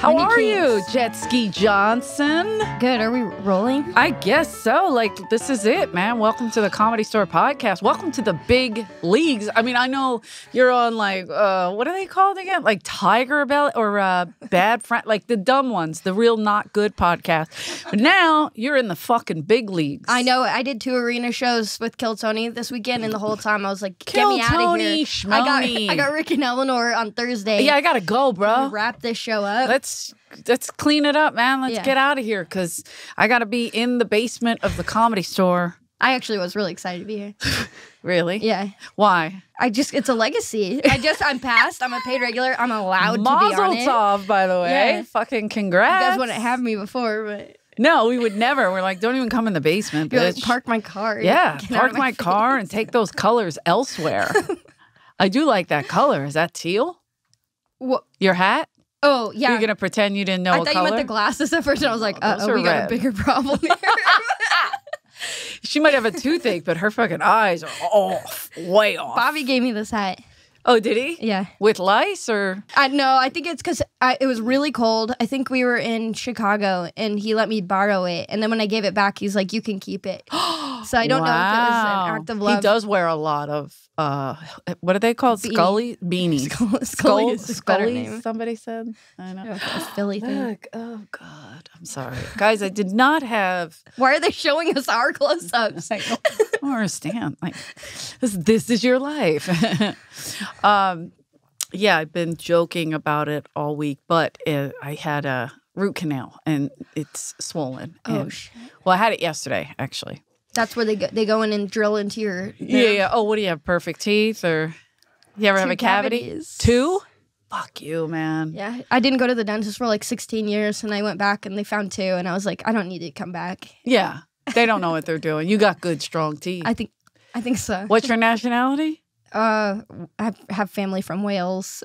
How are you. Jet Ski Johnson? Good. Are we rolling? I guess so. Like, this is it, man. Welcome to the Comedy Store podcast. Welcome to the big leagues. I mean, I know you're on like, uh, what are they called again? Like Tiger Belly or uh, Bad Friend, like the dumb ones, the real not good podcast. But now you're in the fucking big leagues. I know. I did two arena shows with Kill Tony this weekend, and the whole time I was like, "Get Kill me out of here!" I got I got Rick and Eleanor on Thursday. Yeah, I gotta go, bro. wrap this show up. Let's let's clean it up, man. Let's Yeah. get out of here because I gotta be in the basement of the comedy store. I actually was really excited to be here. Really? Yeah. Why? I just it's a legacy. I just I'm passed. I'm a paid regular. I'm allowed to be Mazel on it. tov, by the way. Yeah. Fucking You congrats. guys wouldn't have me before, but No, we would never. We're like, don't even come in the basement, you're like, park my car. yeah, park of my car and take those colors elsewhere. I do like that color. Is that teal? Wha- Your hat? Oh yeah. You're gonna pretend you didn't know I what thought color? you meant the glasses at first, and I was like, Oh, uh oh, we got a bigger problem here. she might have a toothache, but her fucking eyes are off, way off. Bobby gave me this hat. Oh, did he? Yeah. With lice or? I no, I think it's because it was really cold. I think we were in Chicago and he let me borrow it. And then when I gave it back, he's like, "You can keep it." So I don't know if it was Wow. an act of love. He does wear a lot of uh, what are they called? Beanie. Scully beanies. Scully, Scully, somebody said. I don't know. Philly thing. Look, oh God, I'm sorry, guys. I did not have. Why are they showing us our close-ups? I don't, I don't understand. Like, this, this is your life. um, yeah, I've been joking about it all week, but uh I had a root canal and it's swollen. Oh, And- shit. well, I had it yesterday, actually. That's where they go. They go in and drill into your. Yeah, yeah. Oh, what do you have? Perfect teeth, or you ever have a cavity? cavities. Two? Fuck you, man. Yeah, I didn't go to the dentist for like 16 years, and I went back and they found two, and I was like, I don't need to come back. Yeah, they don't know what they're doing. You got good, strong teeth. I think, I think so. What's your nationality? Uh, I have- family from Wales.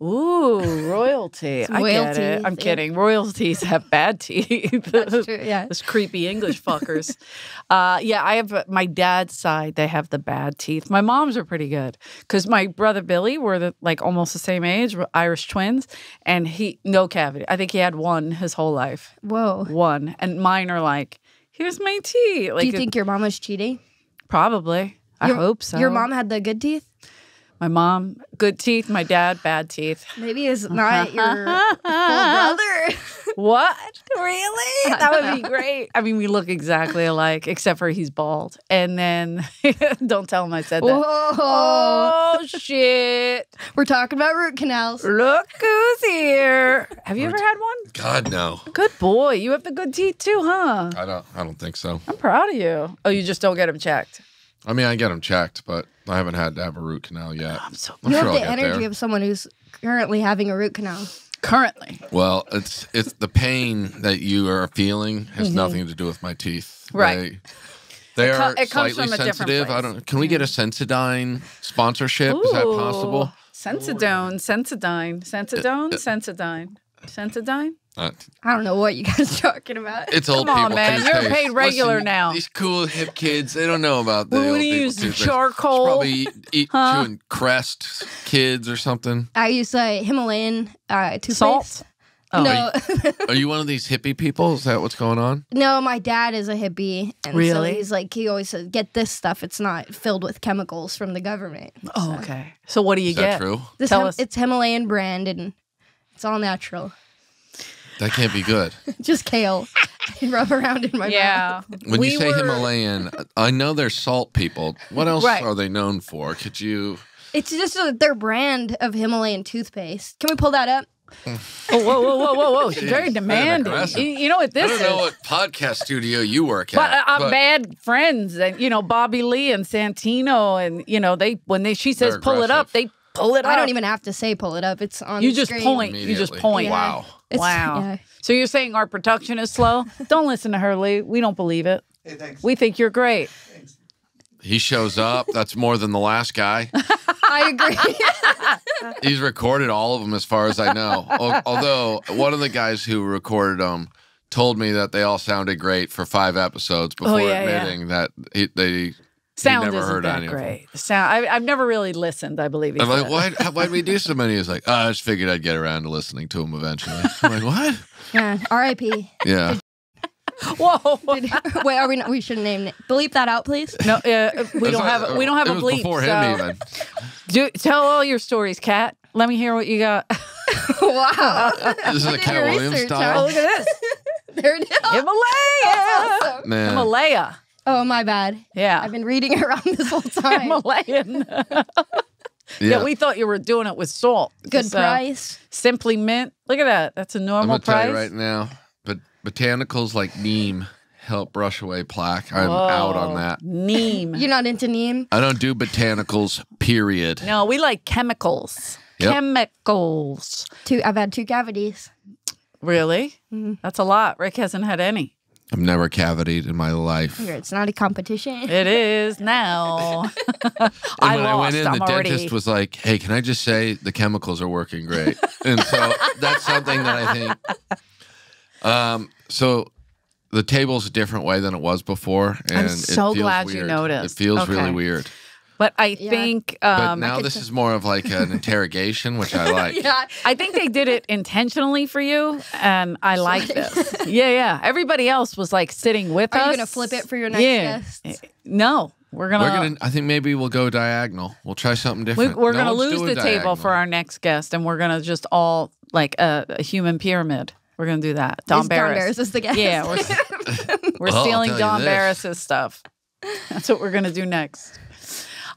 Ooh, royalty. I get it. teeth, I'm kidding. Royalties have bad teeth. That's true. Yeah. Those creepy English fuckers. uh, yeah, I have my dad's side. They have the bad teeth. My mom's are pretty good because my brother Billy were the, like almost the same age, Irish twins, and he no cavity. I think he had one his whole life, Whoa. one, and mine are like, here's my teeth. Like Do you it- think your mom was cheating? probably? I Your- hope so. Your mom had the good teeth. my mom, good teeth. My dad, bad teeth. Maybe it's not your brother. What? Really? That would be great. I mean, we look exactly alike, except for he's bald. And then, don't tell him I said that. Whoa. Oh, shit. We're talking about root canals. Look who's here. Have you ever had one? God no. Good boy. You have the good teeth too, huh? I don't. I don't think so. I'm proud of you. Oh, you just don't get them checked. I mean, I get them checked, but I haven't had to have a root canal yet. I'm so I'm You sure have I'll the get energy there. of someone who's currently having a root canal. currently. Well, it's it's the pain that you are feeling has nothing to do with my teeth. Mm-hmm. Right. They, they co- are it comes slightly from a different sensitive. I place. don't. Can we get a Sensodyne sponsorship? Is that possible? Ooh. Sensodyne, Sensodyne, Sensodyne, Sensodyne, Sensodyne. Uh, I don't know what you guys are talking about. it's old Come on, people. man. You're toothpaste. paid regular Listen, now. These cool hip kids, they don't know about the What old do you people use, toothpaste. charcoal? It's Probably eat, eat Huh? chewing Crest kids or something. I use uh, Himalayan uh, toothpaste. Salt? Oh, no, Are you one of these hippie people? Is that what's going on? no, my dad is a hippie, and Really? so he's like he always says, "Get this stuff; it's not filled with chemicals from the government." Oh, okay. So what do you Is get? that true? This Tell Him- us. it's Himalayan brand, and it's all natural. That can't be good. Just kale, rub around in my Yeah. When We you say were- Himalayan, I know they're salt people. What else Right. are they known for? Could you? It's just uh, their brand of Himalayan toothpaste. Can we pull that up? Oh, whoa, whoa, whoa, whoa, whoa. She's Jeez, very very demanding. You, you know what this? I don't know is? what podcast studio you work but at. uh, uh, but bad friends and you know Bobby Lee and Santino and you know they when they she says They're pull it up they pull it up. I don't even have to say pull it up. It's on. You the just screen. point. You just Immediately. point. Yeah. Wow. It's- wow. yeah. So you're saying our production is slow? don't listen to her, Lee. We don't believe it. We think you're great. He shows up. That's more than the last guy. I agree. He's recorded all of them, as far as I know. Although one of the guys who recorded them told me that they all sounded great for five episodes oh, before Oh, yeah, yeah. admitting that he, they Sound never isn't heard that any of them. great. The sound. I, I've never really listened. I believe. I'm like, why? Why'd we do so many? He's like, oh, I just figured I'd get around to listening to them eventually. I'm like, what? Yeah. R.I.P. Yeah. Whoa. Did- Wait, are we? Not, we should name it. Bleep that out, please. No, uh, we don't have. A, we don't have it a was bleep. before so him even. Do, tell all your stories, Kat. Let me hear what you got. wow. This is a Did Katt Williams research, oh, style. look at this. There it is. Himalaya. Man, Himalaya. Oh my bad. Yeah. I've been reading it wrong this whole time. Himalayan. yeah. yeah. we thought you were doing it with salt. Good Just, uh, price. Simply Mint. Look at that. That's a I'm normal gonna tell price. you right now, but botanicals like neem help brush away plaque. I'm out on that. Neem. You're not into neem. I don't do botanicals. Period. no, we like chemicals. Yep. Chemicals. Two. I've had two cavities. Really? Mm-hmm. That's a lot. Rick hasn't had any. I've never cavitated in my life. It's not a competition. It is now. And I when lost. I went in, I'm the already. dentist was like, "Hey, can I just say the chemicals are working great?" and so that's something that I think. Um. So the table's a different way than it was before, and it so feels glad you noticed. It feels Okay. really weird. But I Yeah. think But um, now could this t- is more of like an interrogation, which I like. yeah. I think they did it intentionally for you, and I like this. Yeah, yeah. Everybody else was like sitting with Are us. you gonna flip it for your next yeah. guest? No, we're gonna. We're gonna. I think maybe we'll go diagonal. We'll try something different. we're No gonna lose the doing table for our next guest, and we're gonna just all like a, a human pyramid. We're gonna do that. Don Is Don Barris. Barris is the guest. Yeah, we're, we're Well, stealing Don. Barris's stuff. That's what we're gonna do next.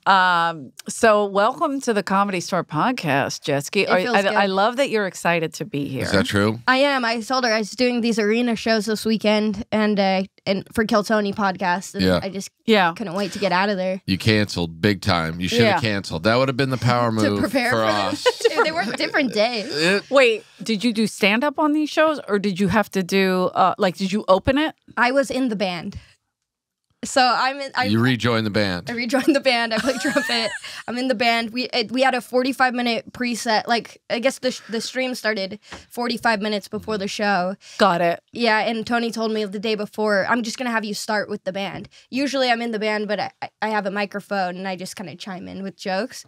Um, so welcome to the Comedy Store podcast, Jetski. It feels I, good. I love that you're excited to be here. Is that true? I am. I told her I was doing these arena shows this weekend and uh and for Kill Tony podcast. And Yeah. I just yeah. couldn't wait to get out of there. You canceled big time. You should have Yeah. canceled. That would have been the power move to prepare for for us. Dude, they were different days. It- Wait, did you do stand up on these shows or did you have to do uh like did you open it? I was in the band. So I'm in I you rejoined the band. I rejoined the band. I play trumpet. I'm in the band. We it, we had a 45 minute preset. Like I guess the sh- the stream started 45 minutes before the show. Got it. Yeah, and Tony told me the day before, I'm just gonna have you start with the band. Usually I'm in the band, but I, I have a microphone and I just kind of chime in with jokes,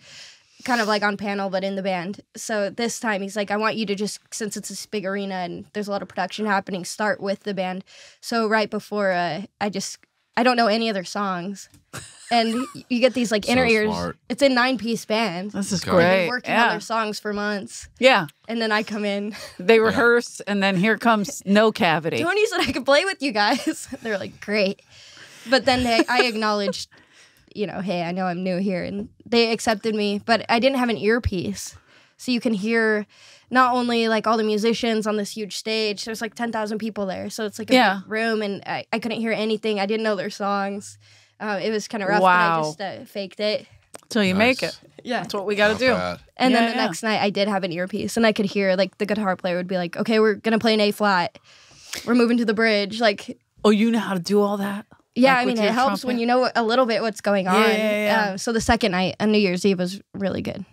kind of like on panel, but in the band. So this time he's like, I want you to just since it's this big arena and there's a lot of production happening, start with the band. So right before, uh, I just I don't know any other songs, and you get these like inner So ears. smart. It's a nine piece band. This is great. They've been great. working on their songs for months, yeah. and then I come in. They rehearse and then here comes no cavity. Tony said I could play with you guys. They're like, great. But then they, I acknowledged, you know, hey, I know I'm new here, and they accepted me. But I didn't have an earpiece, so you can hear not only like all the musicians on this huge stage. There's like ten thousand people there, so it's like a Yeah. big room, and I, I couldn't hear anything. I didn't know their songs. Uh, it was kind of rough. Wow. But I just uh, faked it. Till you make it. Yeah. That's what we got to do. bad. And Yeah, then the yeah. next night, I did have an earpiece, and I could hear like the guitar player would be like, "Okay, we're gonna play an A flat. We're moving to the bridge." Like, Oh, you know how to do all that? yeah, Like I mean, it helps trumpet? when you know a little bit what's going on. Yeah, yeah, yeah. Uh, so the second night on New Year's Eve was really good.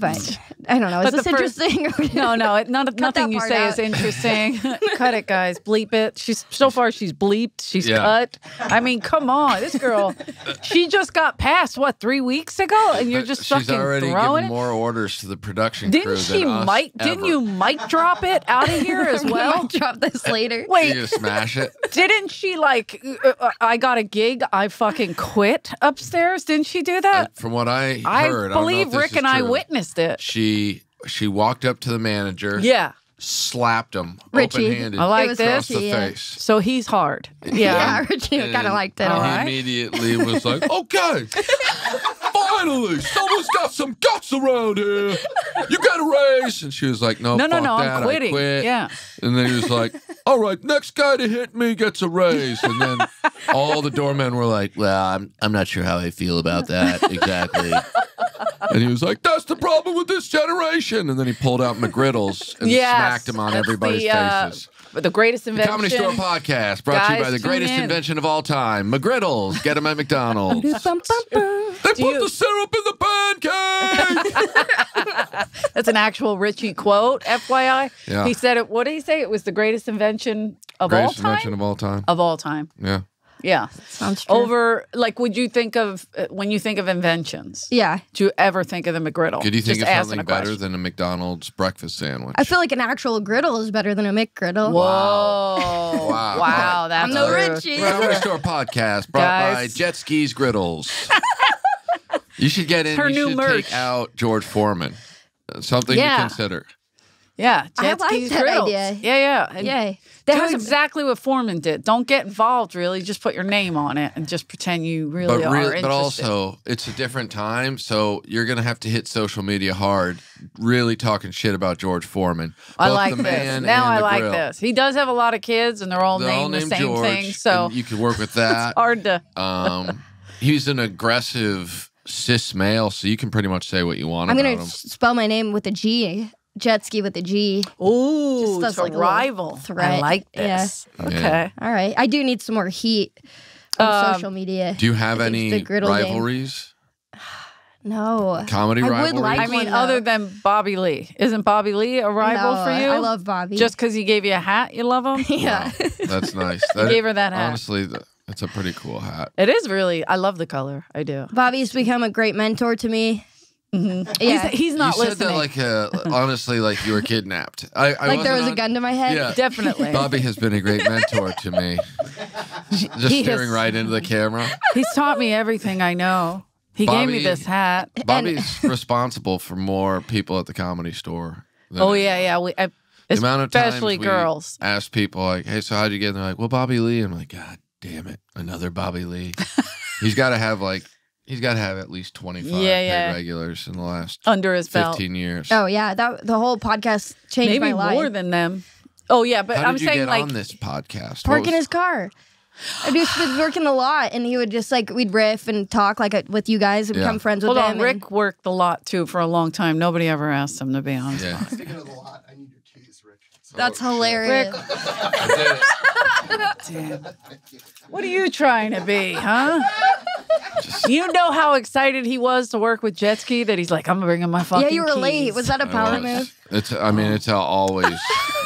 But I don't know. Is But this the first- interesting? No, no, it, none, nothing you say out. is interesting. Cut it, guys. Bleep it. She's so far she's bleeped. She's Yeah. cut. I mean, come on, this girl. She just got passed what three weeks ago, and you're But just She's fucking already throwing given it. more orders to the production crew Didn't she than us? Didn't you mic drop it out of here as we well? might drop this later. Wait, gonna smash it? didn't she like? uh, uh, I got a gig. I fucking quit upstairs. Didn't she do Uh, that? from what I I heard, I don't know believe if this Rick is and I true. Witnessed it. She she walked up to the manager, Yeah, slapped him Richie. open-handed I like It this. across the yeah. face. so he's hard. Yeah, Yeah. Richie kind of And liked it. All he right. immediately was like, "Okay, finally, someone's got some guts around here. You got a raise." And she was like, "No, No, no, fuck no, that. I'm I quitting. quit." Yeah. And then he was like, "All right, next guy to hit me gets a raise." And then all the doormen were like, "Well, I'm I'm not sure how I feel about that exactly." And he was like, "That's the problem with this generation." And then he pulled out McGriddles and Yes, smacked him on everybody's the, uh, faces. But the greatest The invention. Comedy Store podcast brought to you by the greatest in. invention of all time, McGriddles. Get them at McDonald's. they put you- the syrup in the pancake. That's an actual Richie quote, FYI. Yeah. He said it. What did he say? It was the greatest invention of greatest all time. Greatest invention of all time. of all time. Yeah. Yeah. Yeah. Sounds true. Over, like, would you think of uh, when you think of inventions? Yeah. Do you ever think of the McGriddle? Could you think Just of something better question. than a McDonald's breakfast sandwich? I feel like an actual griddle is better than a McGriddle. Whoa! Wow. wow, that's I'm no rude. Richie. Comedy Store podcast brought by Jet Skis Griddles. you should get in. Her you new should merch. take out George Foreman. Uh, Something Yeah. to consider. Yeah, I jet like skis, that griddles. idea. Yeah, yeah. And Yay. Do That has exactly what Foreman did. Don't get involved, really. Just put your name on it and just pretend you really But are real, interested. but also it's a different time, so you're gonna have to hit social media hard, really talking shit about George Foreman. I like the this. man Now I like grill. this. He does have a lot of kids, and they're all They're all named the same George, thing. So you can work with that. hard to. Um, he's an aggressive cis male, so you can pretty much say what you want I'm gonna spell my name with a G. Jet ski with a G. Ooh, Just it's a like a little rival. I threat. like this. Yeah. Okay. All right. I do need some more heat on Um, social media. Do you have any the griddle game. rivalries? no. Comedy I would rivalries? like I mean, one, other than Bobby Lee, isn't Bobby Lee a rival No, for you? I love Bobby. Just because he gave you a hat, you love him. yeah. Wow, that's nice. He That- gave her that hat. Honestly, th- it's a pretty cool hat. It is really. I love the color. I do. Bobby's become a great mentor to me. Mhm. Yeah. He's, he's not you said that like uh, honestly, like you were kidnapped. I, I like there was wasn't a gun to my head. Yeah. Definitely. Bobby has been a great mentor to me. Just He staring has- right into the camera. He's taught me everything I know. He gave me this hat. Bobby's responsible for more people at the comedy store. than Oh yeah, yeah. We, I, The amount of times especially we girls. Ask people like, "Hey, so how'd you get?" And they're like, "Well, Bobby Lee." I'm like, "God damn it, another Bobby Lee." he's got to have like, he's got to have at least 25 Yeah, paid yeah. regulars in the last under his belt. 15 years. Oh yeah, that the whole podcast changed Maybe my life. more than them. Oh yeah, but How did I'm you saying get like on this podcast? What Parking was- his car. I used to work in the lot, and he would just like we'd riff and talk like uh, with you guys and Yeah. become friends with hold him. on. and- Rick worked the lot too for a long time. Nobody ever asked him to be honest. Yeah. Speaking of the lot, I need your keys, Rick. that's Oh, shit. hilarious. I did it. Damn. What are you trying to be, huh? you know how excited he was to work with Jet Ski that he's like, I'm bringing my fucking Yeah, you were late. Was that a power was. move? It's. I mean, it's how I always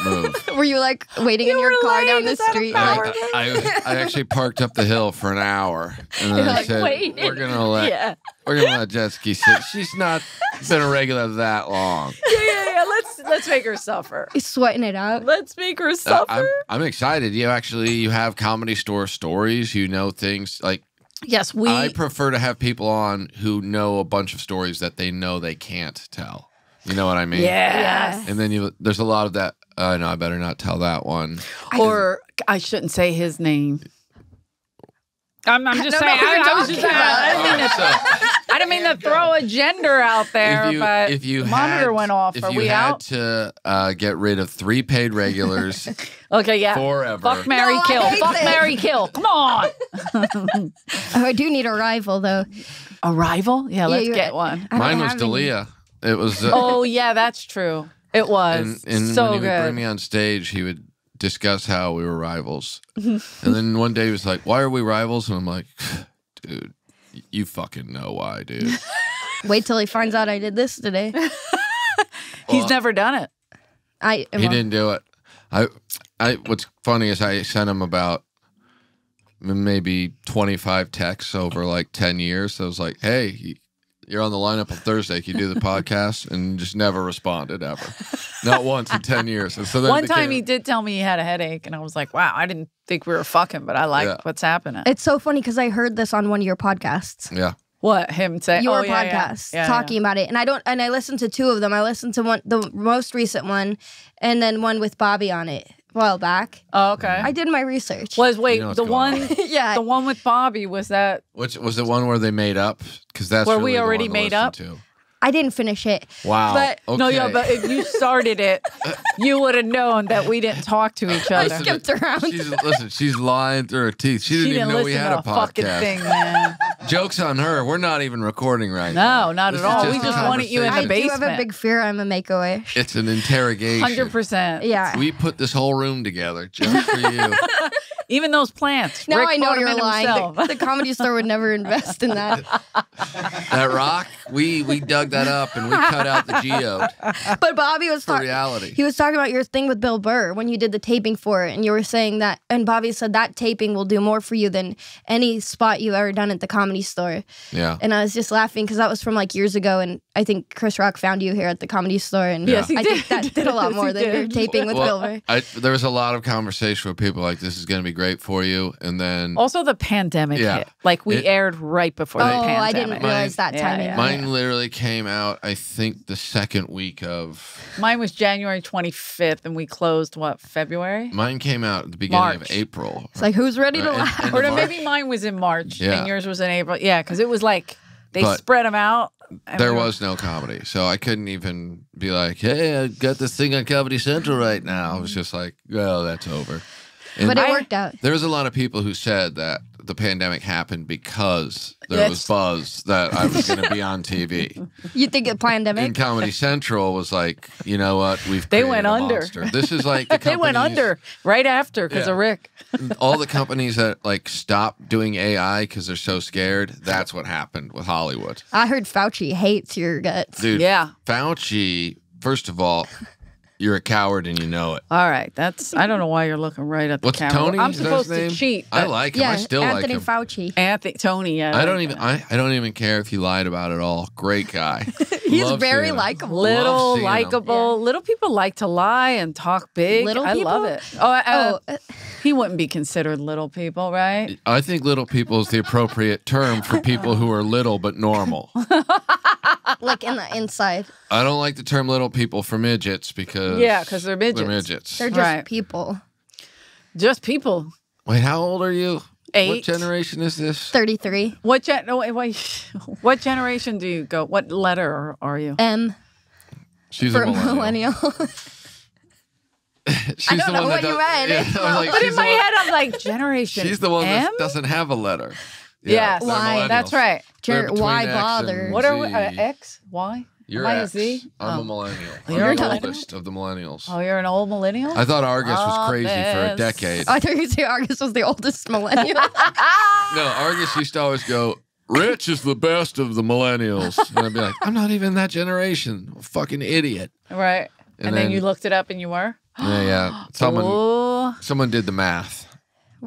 move. Were you like waiting in your car late. down the Is that a street? power like- I, I, I actually parked up the hill for an hour, and then You're I like, said, "Wait." "We're gonna let Yeah. we're gonna let jet ski sit. She's not been a regular that long. yeah, yeah, yeah. Let's let's make her suffer. He's sweating it out. Let's make her Uh, suffer. I'm, I'm excited. You actually you have comedy store stories. You know things like yes, we. I prefer to have people on who know a bunch of stories that they know they can't tell. You know what I mean? yes. And then you there's a lot of that. Uh, no, I better not tell that one. Or I shouldn't say his name. I'm, I'm just don't saying. who I, you're I was just talking I didn't mean Uh, so I didn't mean to throw a gender out there, if you but if you the monitor had, went off. If Are you we had out? to uh, get rid of three paid regulars Okay, yeah. forever, Fuck Mary No, Kill. Fuck this. Mary Kill. Come on. Oh, I do need a rival though. A rival? Yeah, let's you- get one. Mine was have any. Dalia. It was. Uh, Oh yeah, that's true. It was and, and so when he would bring me on stage, he would discuss how we were rivals. and then one day he was like, "Why are we rivals?" And I'm like, "Dude, you fucking know why, dude." Wait till he finds out I did this today. He's Well, never done it. I He didn't do it. I, I. What's funny is I sent him about m- maybe 25 texts over like 10 years. So I was like, "Hey, you're on the lineup on Thursday. Can you do the podcast?" And just never responded ever, not once in 10 years. And so then One time he did tell me he had a headache, and I was like, "Wow, I didn't think we were fucking, but I like Yeah. what's happening." It's so funny because I heard this on one of your podcasts. Yeah. what him say? Oh, your oh, yeah, yeah. podcast Yeah, yeah. talking about it, and I don't. And I listened to two of them. I listened to one, the most recent one, and then one with Bobby on it a while back. Oh, okay. I did my research. was wait You know what's the going one yeah, the one with Bobby was that Which was the one where they made up? Because that's Where we really the already one to made listen up? To. I didn't finish it. Wow. But- no, yeah, but if you started it, you would have known that we didn't talk to each other. I other. skipped around. She's listen. She's lying through her teeth. She didn't even didn't know we had to a a fucking podcast. thing, man. Jokes on her. We're not even recording right now. No, not This at is all. just We a just wanted you in the I conversation. do have a big fear. I'm a make a wish. It's an interrogation. Hundred percent. Yeah. We put this whole room together just for you. Even those plants. Now Rick I know bought 'em you're lying. himself. The, the comedy store would never invest in that. That rock, we we dug that up and we cut out the geode But Bobby was talking. reality. He was talking about your thing with Bill Burr when you did the taping for it, and you were saying that, and Bobby said that taping will do more for you than any spot you've ever done at the comedy store. Yeah. And I was just laughing because that was from like years ago, and I think Chris Rock found you here at the comedy store, and Yes, he I think that did a lot more he than your did. taping with Well, Bill Burr. I, there was a lot of conversation with people like, "This is going to be great for you," and then Also, the pandemic Yeah. hit. Like we It- aired right before Oh, the pandemic. I didn't realize that timing. yeah. mine literally came out. I think the second week of Mine was January 25th, and we closed what February, mine came out at the beginning March. of April. It's like who's ready to Uh, laugh? or no, March. maybe mine was in March, Yeah. and yours was in April. Yeah, because it was like they But spread them out. and There was no comedy, so I couldn't even be like, "Hey, I got this thing on Comedy Central right now." I was just like, "Well, that's over." And but it I- worked out. there was a lot of people who said that the pandemic happened because there was buzz that I was going to be on TV. You think it pandemic? And Comedy Central was like, you know what? We've They went a under. monster. This is like the they went under right after because Yeah. of Rick. all the companies that like stopped doing AI because they're so scared. That's what happened with Hollywood, I heard Fauci hates your guts. dude. Yeah. Fauci. First of all, you're a coward and you know it. All right. That's. I don't know why you're looking right at the What's camera. Tony? I'm supposed his to cheat. I but like him. yeah, I still Anthony like him. Fauci. Anthony Tony. Yeah, I don't even. I, I don't even care if he lied about it all. Great guy. He's Love very likable. Little seeing him. likable. Little people like to lie and talk big. Little I love it. Oh, uh, Oh, uh, he wouldn't be considered little people, right? I think little people is the appropriate term for people who are little but normal. like in the inside. I don't like the term little people for midgets because Yeah, because they're midgets. they're midgets. They're just Right. people. Just people. Wait, how old are you? What Eight. generation is this? 33. What gen? No, wait, wait. What generation do you go? What letter are, are you? M She's for a millennial. millennial. She's don't the know one what that you does- read. Yeah, I'm like, But in my one- head, I'm like generation. She's the one M? that doesn't have a letter. Yes. they're Why? That's right. They're Jer- between why bother? What are we? Uh, Z. X? Y? You're Am I a X. Z? I'm Oh. a millennial. You're I'm a the millennial? oldest of the millennials. Oh, you're an old millennial. I thought Argus was crazy for a decade. I thought you said Argus was the oldest millennial. No, Argus used to always go, Rich is the best of the millennials. And I'd be like, I'm not even that generation. I'm a fucking idiot. right. And, And then, then- you looked it up, and you were. Yeah, yeah. Someone Oh, someone did the math.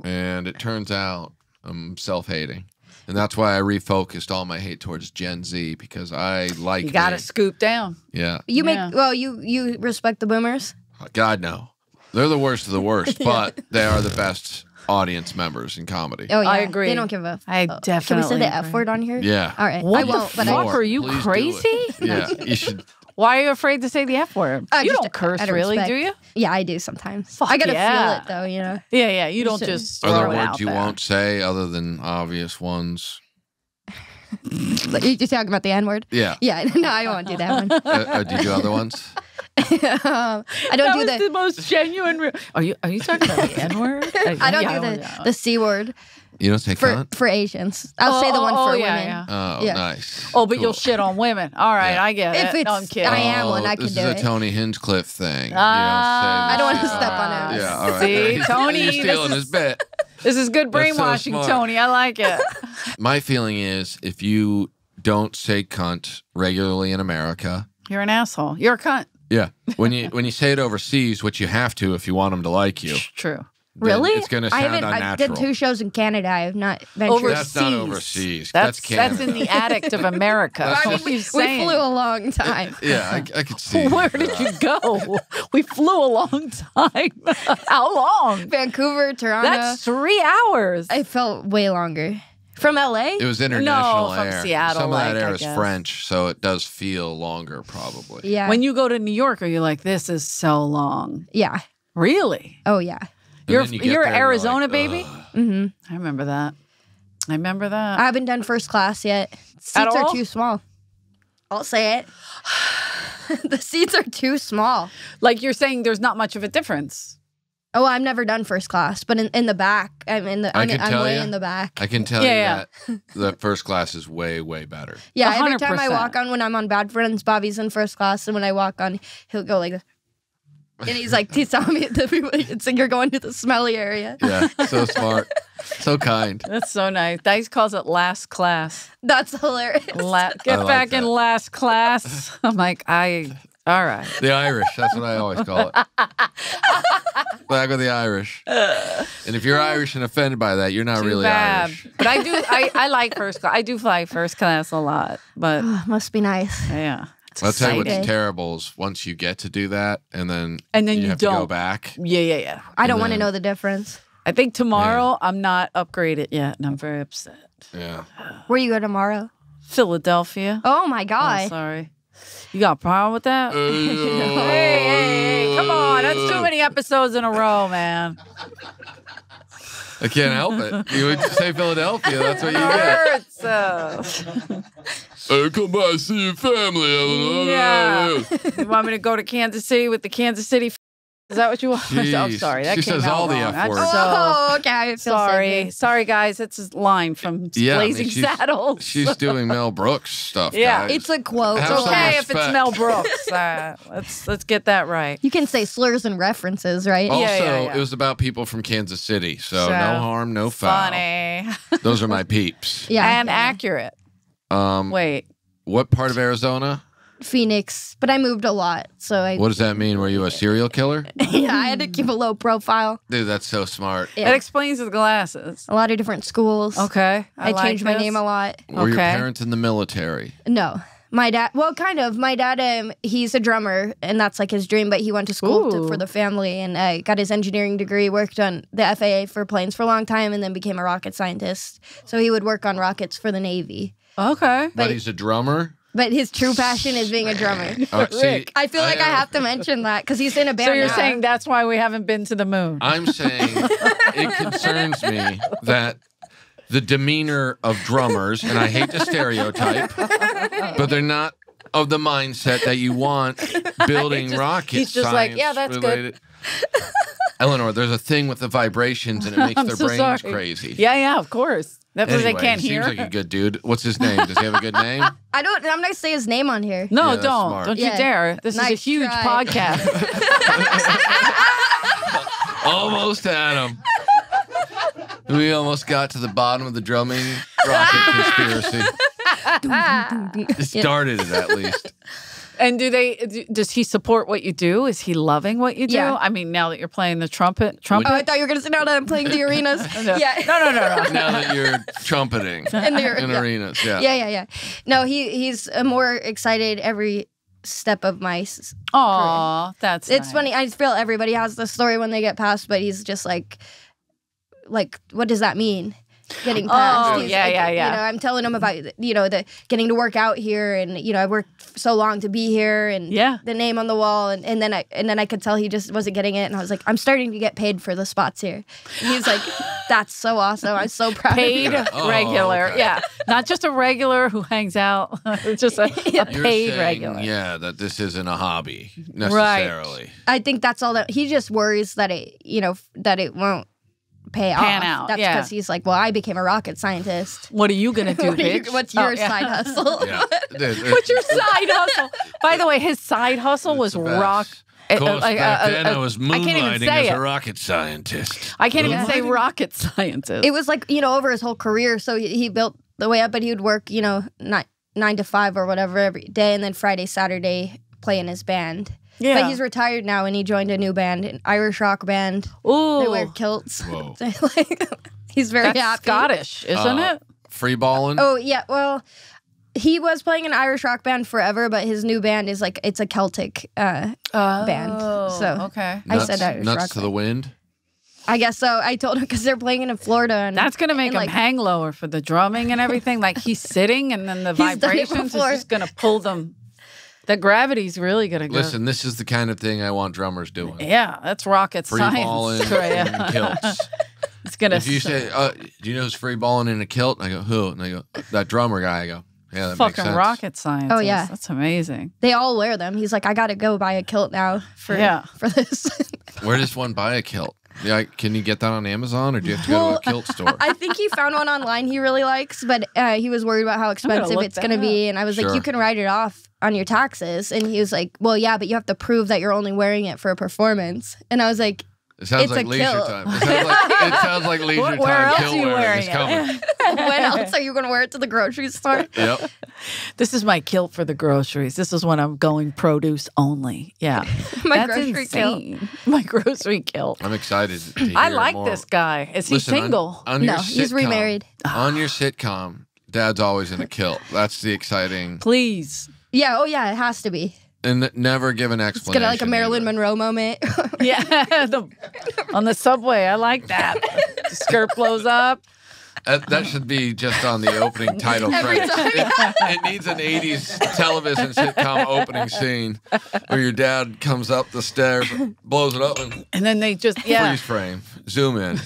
And it turns out I'm self hating. And that's why I refocused all my hate towards Gen Z because I like you got to me. scoop down. Yeah. you make Yeah. well, you you respect the boomers. God no. They're the worst of the worst, but they are the best audience members in comedy. Oh yeah, I agree. They don't give a. I definitely. Can we definitely say the F word on here? Yeah. All right. What I the won't. But I, fuck are you Please crazy? Yeah. You should Why are you afraid to say the F word? Uh, you just don't curse, out really, respect. do you? yeah, I do sometimes. Fuck I gotta yeah. feel it though. You know. Yeah, yeah. You don't just Are throw there words out you there. won't say other than obvious ones? Like, you just talking about the N word? Yeah. Yeah. No, I won't do that one. Uh, uh, do you do other ones? um, I don't that do was the. the most genuine. Re- are you are you talking about the N word? I don't do the the c word You don't say for cunt? for Asians. I'll say the one for yeah, women. yeah. Oh, Yeah. nice. Oh, but Cool. you'll shit on women. All right, Yeah. I get If it. No, I'm it's- kidding. I am one, I Oh, can this do is a it. Tony Hinchcliffe thing. Ah. I don't want to step on him. Yeah, all right. See, He's- Tony, he's this stealing is- his bit. This is good That's so brainwashing. Tony. I like it. My feeling is if you don't say cunt regularly in America, You're an asshole. You're a cunt. yeah, when you when you say it overseas, which you have to if you want them to like you, True. Then Really? it's going to I haven't. I unnatural. did two shows in Canada. I have not ventured. Overseas. That's not overseas. That's That's that's, in the attic of America. That's That's I what mean, we, we flew a long time. yeah, I, I could see. Where did that. you go? We flew a long time. How long? Vancouver, Toronto. That's three hours. I felt way longer from LA. It was international from air. Seattle, Some of that air is. French, so it does feel longer, probably. yeah. When you go to New York, are you like, this is so long? yeah. Really? Oh yeah. And You're then you get you're there and Arizona like, baby. "Ugh." hmm I remember that. I remember that. I haven't done first class yet. Seats At are too small. I'll say it. the seats are too small. like you're saying, there's not much of a difference. Oh, I've never done first class, but in, in the back, I'm in the. I I'm, I'm way ya. in the back. I can tell Yeah, you that the first class is way, way better. Yeah, every time I walk on when I'm on Bad Friends, Bobby's in first class, and when I walk on, he'll go like this. And he's like, he's telling me that people, it's like you're going to the smelly area. Yeah, so smart, so kind. That's so nice. Dice calls it last class. That's hilarious. La- get like back in last class. I'm like, I. All right. The Irish. That's what I always call it. Back with the Irish. And if you're Irish and offended by that, you're not Too really bad. Irish. But I do. I, I like first class. I do fly first class a lot. But Must be nice. yeah. It's I'll tell you what's exciting. terrible is once you get to do that, and then And then you, you have to go back. Yeah, yeah, yeah. I don't want to know the difference. I think tomorrow I'm not upgraded yet, and I'm very upset. Yeah. Where you go tomorrow? Philadelphia. Oh my Oh, god. sorry. You got a problem with that? Hey, hey, hey, come on. That's too many episodes in a row, man. I can't help it. You would say Philadelphia. That's what you It get. hurts. uh. Uh, come by, see your family. Eleanor. Yeah. You want me to go to Kansas City with the Kansas City? F- Is that what you want? I'm Jeez. sorry. That She came says out all the wrong. F words. so- oh, okay. Sorry. safe. Sorry, guys. It's a line from Yeah, I mean, Blazing she's- Saddles. She's doing Mel Brooks stuff. Yeah. guys. It's a quote. Have It's some okay if it's. Mel Brooks. Uh, let's let's get that right. You can say slurs and references, right? Also, Yeah, yeah, yeah. it was about people from Kansas City, so, So, no harm, no foul. Funny Those are my peeps. Yeah. and yeah. accurate. Um, Wait, what part of Arizona? Phoenix, but I moved a lot, so I What does that mean? Were you a serial killer? yeah I had to keep a low profile. Dude, that's so smart. Yeah. that explains the glasses. a lot of different schools. Okay, I, like changed my name a lot. Were your Okay. parents in the military? No. My dad, well, kind of. My dad, um, he's a drummer, and that's like his dream. But he went to school to, for the family, and uh, got his engineering degree. Worked on the FAA for planes for a long time, and then became a rocket scientist. So he would work on rockets for the Navy. Okay, But, But- he's a drummer. But his true passion is being a drummer. Uh, see, I feel like I, uh, have to mention that because he's in a band. so you're now. saying that's why we haven't been to the moon? I'm saying it concerns me that the demeanor of drummers, and I hate to stereotype, but they're not of the mindset that you want building just- rocket he's just like, "Yeah, that's good." Eleanor, there's a thing with the vibrations and it makes I'm their so brains sorry. crazy. Yeah, yeah, of course. That's what they can't he hear. Seems like a good dude. What's his name? Does he have a good name? I don't. I'm not gonna say his name on here. no, Yeah, don't. smart. Don't you Yeah. dare. This is a huge try. podcast. almost had him. We almost got to the bottom of the drumming rocket conspiracy. It started it at least. And do they do- does he support what you do? Is he loving what you do? Yeah. I mean, now that you're playing the trumpet, trumpet. Oh, I thought you were gonna say no. That I'm playing the arenas. no. Yeah. no, no, no, no. Now that you're trumpeting In the in yeah. arenas, yeah. yeah, yeah, yeah. No, he he's uh, more excited every step of my. s- Aw, that's It's nice. funny. I feel everybody has the story when they get past, but he's just like, like, what does that mean? Getting oh, past. Oh, He's yeah, like, yeah, yeah. You know, I'm telling him about you know the getting to work out here, and you know I worked so long to be here, and Yeah. the name on the wall, and, and then I and then I could tell he just wasn't getting it, and I was like, I'm starting to get paid for the spots here. And he's like, that's so awesome. I'm so proud. Paid Of you. Oh, regular, okay. yeah, not just a regular who hangs out. Just a, a You're paid saying, regular. yeah, that this isn't a hobby necessarily. Right. I think that's all that he just worries that it you know that it won't pay Pan off. out, That's yeah. because he's like, well, I became a rocket scientist. What are you gonna do, What are you- bitch? what's Oh, your yeah. side hustle? Yeah. What's your side hustle? By the way, his side hustle was it's the best. rock. Of course, uh, back uh, then uh, I was I can't even moonlighting say as it. a rocket scientist. I can't even say rocket scientist. It was like you know over his whole career. So he, he built the way up, but he would work you know nine nine to five or whatever every day, and then Friday Saturday play in his band. Yeah. But he's retired now, and he joined a new band, an Irish rock band. Ooh, They wear kilts. Whoa. like, he's very that's happy. Scottish, isn't Uh, it? Free balling? Oh yeah, well, he was playing an Irish rock band forever, but his new band is like it's a Celtic. Uh, band, so- okay, I nuts, said Irish nuts rock to the wind. I guess so. I told him because they're playing in Florida, and that's gonna make and, him like- hang lower for the drumming and everything. Like he's sitting, and then the He's done it vibrations is just gonna pull them. The gravity's really gonna go. Listen, this is the kind of thing I want drummers doing. yeah, that's rocket Free science. balling in yeah. kilts. It's gonna. If you s- say, uh, "Do you know who's free balling in a kilt?" And I go, "Who?" And I go, "That drummer guy." I go, "Yeah, that makes fucking sense." rocket science. Oh, yeah. that's amazing. they all wear them. He's like, I got to go buy a kilt now for Yeah. for this. Where does one buy a kilt? Yeah, can you get that on Amazon, or do you have to go Well, to a kilt store? I think he found one online he really likes, but uh, he was worried about how expensive it's going to be. And I was like, you can write it off on your taxes. And he was like, well, yeah, but you have to prove that you're only wearing it for a performance. And I was like, It sounds It's like a leisure kilt. time. It sounds like, it sounds like leisure Where- time. where else kilt are you wearing is wearing coming. when else are you going to wear it to the grocery store? Yep. This is my kilt for the groceries. This is when I'm going produce only. Yeah. My That's grocery kilt. My grocery kilt. I'm excited to hear I like more. this guy. Is he Listen, on- single? On, your No, he's remarried. On your sitcom, Dad's always in a kilt. That's the exciting, Please. Yeah, oh yeah, it has to be. And never give an It's explanation. gonna like a Marilyn either. Monroe moment. Yeah. the, on the subway. I like that. The skirt blows up. That, that should be just on the opening title Every credits. It, it needs an 80s television sitcom opening scene where your dad comes up the stairs, blows it up, and And then they just, yeah. freeze frame, zoom in.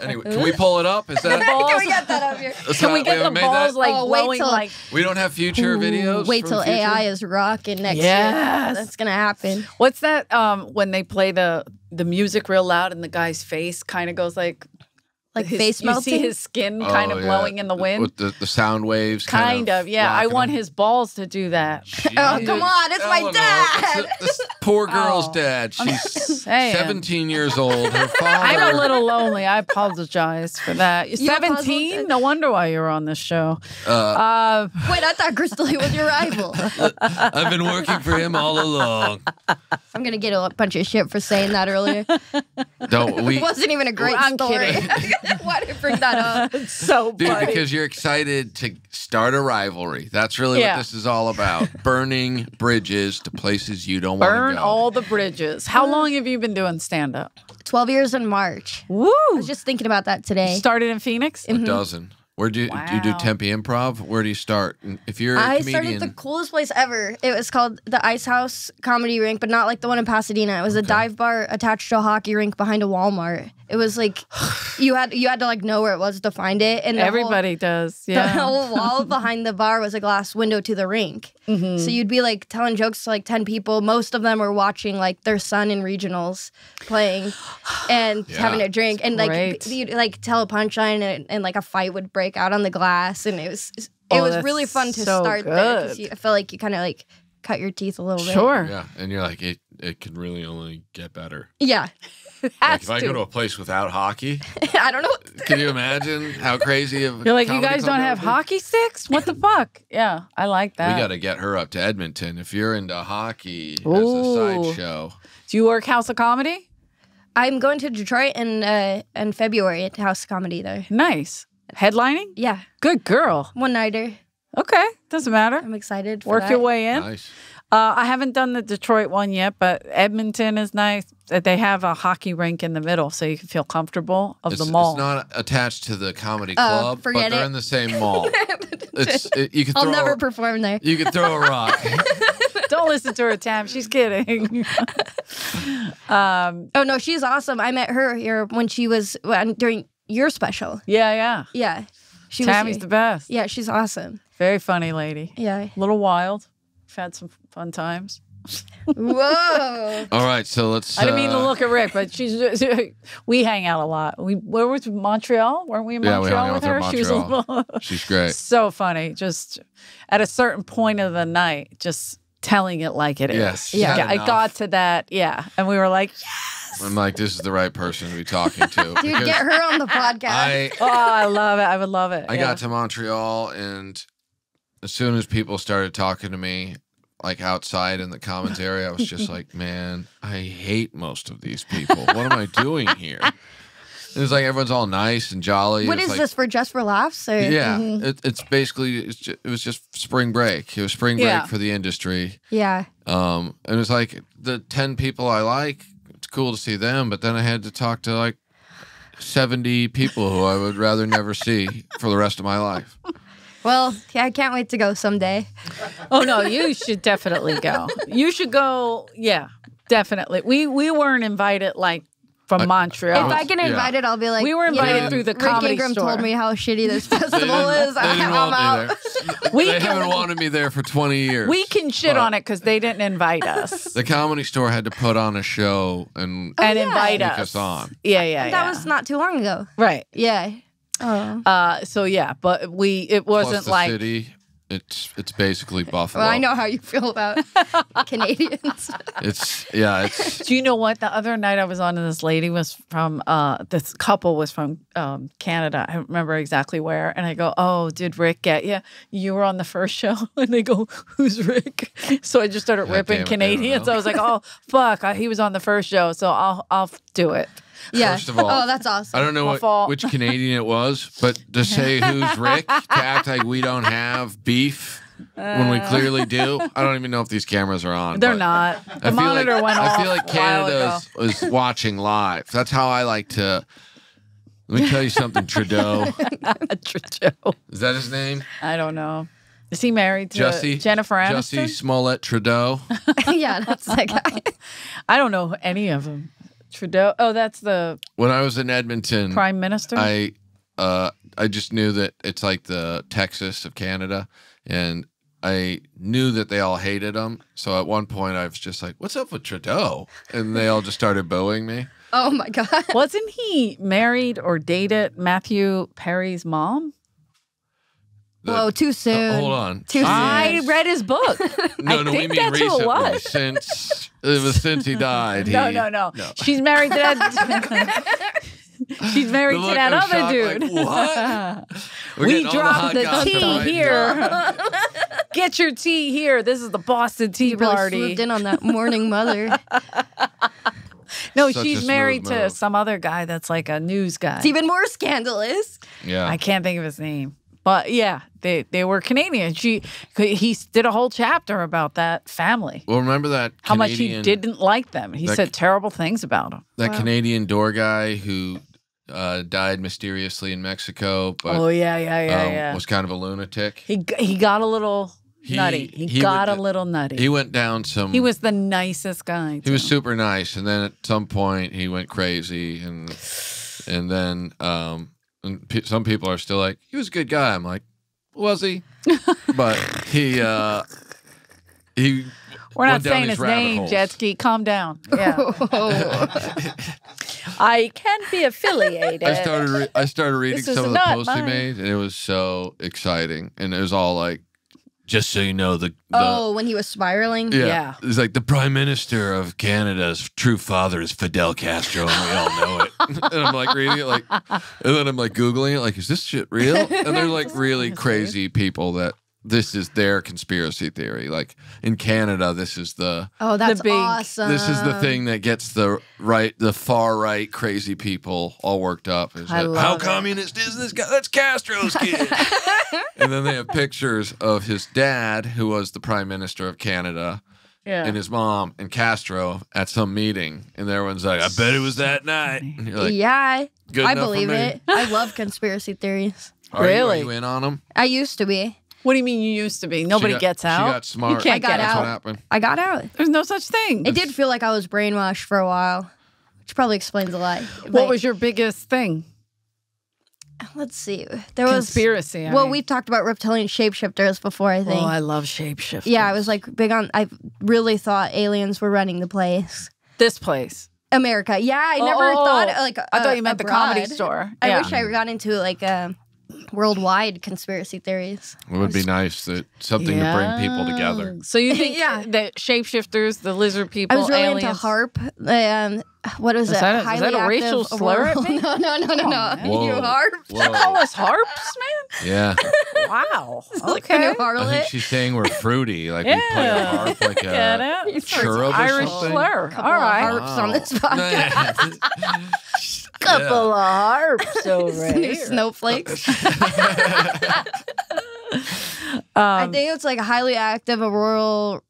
Anyway, can we pull it up? Is that? Can we get that up here? that's Can we not- get the balls that? like Oh, wait till- like We don't have future videos. Wait till future? AI is rocking next Yes. year. That's gonna happen. what's that um when they play the the music real loud and the guy's face kind of goes like Like his, face you see his skin kind Oh, of yeah. blowing in the wind with the, the sound waves. kind of yeah i want them. his balls to do that Oh, come on, it's my dad. it's the- this poor girl's Oh. dad. She's 17 years old. Her father. I'm a little lonely. I apologize for that. You 17? No wonder why you're on this show. Uh, Uh, Wait, I thought Crystal Lee was your rival. I've been working for him all along. I'm gonna get a bunch of shit for saying that earlier. Don't we? It wasn't even a oh, great I'm story. kidding. Why did you bring that up? so Dude, funny. because you're excited to start a rivalry. That's really Yeah. what this is all about. Burning bridges to places you don't want Burn to go. all the bridges. How mm-hmm. long have you been doing stand up? Twelve years in March. Woo! I was just thinking about that today. Started in Phoenix? Mm-hmm. a dozen. Where do you, do you do Tempe Improv? Where do you start? If you're a I comedian, started the coolest place ever. It was called the Ice House Comedy Rink, but not like the one in Pasadena. It was a dive bar attached to a hockey rink behind a Walmart. It was like you had you had to like know where it was to find it. And the whole- Everybody does. Yeah. The whole wall behind the bar was a glass window to the rink. Mhm. So you'd be like telling jokes to like 10 people. Most of them were watching like their son in regionals playing and Yeah. having a drink. And like great. you'd like tell a punchline and, and like a fight would break out on the glass. And it was it Oh, was really fun to so start there because good. I felt like you kind of like cut your teeth a little bit. Sure. yeah, and you're like, it, it can really only get better. Yeah. Like if I to. go to a place without hockey, I don't know. can you imagine how crazy of You're like, you guys don't have would hockey sticks? What the fuck? Yeah, I like that. We got to get her up to Edmonton. If you're into hockey as a sideshow, Do you work House of Comedy? I'm going to Detroit in uh, in February at House of Comedy there. Nice. Headlining? Yeah. Good girl. One nighter. Okay, doesn't matter. I'm excited for Work that. your way in. nice. Uh, I haven't done the Detroit one yet, but Edmonton is nice. Uh, They have a hockey rink in the middle, so you can feel comfortable of It's, the mall. it's not attached to the comedy Oh, club, but they're it. in the same mall. it's it, you can I'll throw never a, perform there. you can throw a rock. Don't listen to her, Tam. She's kidding. um, Oh no, she's awesome. I met her here when she was when, during your special. yeah, yeah. Yeah, she Tammy's was. the best. yeah, she's awesome. Very funny lady. Yeah. A little wild. We've had some fun times. Whoa. All right, so let's. I didn't mean to uh, look at Rick, but she's we hang out a lot. We where was Montreal? Weren't we in Yeah, we Montreal hung out with with her her? She was a little She's great. so funny. Just at a certain point of the night, just telling it like it is. Yes, she's Yeah. had I got to that. Yeah, and we were like, yes. I'm like, this is the right person to be talking to. Dude, get her on the podcast. I oh, I love it. I would love it. I Yeah. got to Montreal, and as soon as people started talking to me, like outside in the commons area, I was just like, man, I hate most of these people. What am I doing here? It was like everyone's all nice and jolly. What is like, this for? Just for laughs? Or? Yeah, Mhm. it, it's basically it's ju- it was just spring break. It was spring break Yeah. for the industry. Yeah. Um, and it was like the ten people I like. It's cool to see them, but then I had to talk to like seventy people who I would rather never see for the rest of my life. Well, yeah, I can't wait to go someday. Oh no, you should definitely go. You should go. Yeah, definitely. We we weren't invited like from I- Montreal. If I get Yeah. invited, I'll be like, We were you invited know, through the Rick Comedy Ingraham Store. told me how shitty this festival is. I'm out. me there. We they can- haven't wanted me there for 20 years. we can shit on it because they didn't invite us The comedy store had to put on a show and and oh, yeah. invite us. us on. Yeah, yeah, That yeah. was not too long ago. right. Yeah. Oh. Uh, so yeah, but we it wasn't the like city, it's it's basically Buffalo. Well, I know how you feel about Canadians. It's yeah, it's Do you know what? The other night I was on, and this lady was from, uh, this couple was from um, Canada. I don't remember exactly where. And I go, Oh, did Rick get you? You were on the first show. And they go, Who's Rick? So I just started God ripping it, Canadians. know. I was like, Oh, fuck. I, he was on the first show. So I'll, I'll do it. Yeah. First of all, oh, that's awesome. I don't know My what, fault. which Canadian it was, but to say who's Rick, to act like we don't have beef when we uh. clearly do. I don't even know if these cameras are on. They're not. The I feel monitor like, went off. I feel like a while ago. Canada is watching live. That's how I like to. Let me tell you something, Trudeau. Trudeau. Is that his name? I don't know. Is he married to Jussie Jennifer Aniston? Jussie Smollett Trudeau. yeah, that's that guy. I don't know any of them. Trudeau. Oh, that's the When I was in Edmonton, prime minister. I uh I just knew that it's like the Texas of Canada and I knew that they all hated him. So at one point I was just like, "What's up with Trudeau?" And they all just started booing me. Oh my god. Wasn't he married or dated Matthew Perry's mom? The- Whoa, too Uh, soon. hold on. Too soon. I read his book. No, I no, think we mean that's who it recently. was. Since it was since he died. no, he- no, no, She's married to that. She's married to that other shock, dude. like, what? We're we getting all the dropped the, gossip tea right here. Get your tea here. This is the Boston Tea You really Party. swooped in on that morning mother. No, Such she's married to move. some other guy that's like a news guy. It's even more scandalous. Yeah. I can't think of his name. But yeah, they they were Canadian. She he did a whole chapter about that family. well, remember that How much he didn't like them. He that- said terrible things about them. that Wow. Canadian door guy who uh, died mysteriously in Mexico, but oh yeah, yeah, yeah, um, yeah. was kind of a lunatic. He he got a little He- nutty. He, he got would- a little nutty. He went down some. He was the nicest guy. He was too. super nice, and then at some point he went crazy, and and then um, and pe- some people are still like, he was a good guy. I'm like, was he? but he uh, he. We're not went down saying his rabbit name, holes. Jet Ski. Calm down. Yeah. I can't be affiliated. I started re- I started reading This some of the not posts he made, and it was so exciting, and it was all like, just so you know, the, the oh, when he was spiraling. Yeah. Yeah. It's like the prime minister of Canada's true father is Fidel Castro, and we all know it. and I'm like reading it, like, and then I'm like Googling it, like, is this shit real? And they're like really crazy people that this is their conspiracy theory. Like in Canada, this is the Oh, that's big- awesome. this is the thing that gets the right, the far right crazy people all worked up. Is I that, love how it. communist is this guy? That's Castro's kid. and then they have pictures of his dad, who was the prime minister of Canada yeah. and his mom and Castro at some meeting, and everyone's like, "I bet it was that night." Like, yeah, "Good I believe it. I love conspiracy theories. Are you- Really? are you in on them? I used to be. What do you mean you used to be? Nobody got- gets she out. got smart. You I can't got get That's out. what happened. I got out. There's no such thing. It did feel like I was brainwashed for a while, which probably explains a lot. What was your biggest thing? Let's see. There was Conspiracy. I Well, mean. we've talked about reptilian shapeshifters before. I think. Oh, I love shapeshifters. yeah, I was like big on. I really thought aliens were running the place. this place. America. Yeah, I never Oh, thought like. I uh, thought you meant the comedy abroad. store. I wish I got into like um, worldwide conspiracy theories. It would be nice that something to bring people together. So you think Yeah. that shapeshifters, the lizard people, I was really aliens, into HAARP. Um, what is Is it? that a- is that a racial slur at me? No, no, no, no, no. Whoa. You harp. They call us harps, man. Yeah, Wow. Like a new Okay. I think she's saying we're fruity, like we play a harp, like Get a it? cherub or Irish something. slur. Couple All of right. harps on this podcast. Couple of harps over here. snowflakes. I think it's like a highly active auroral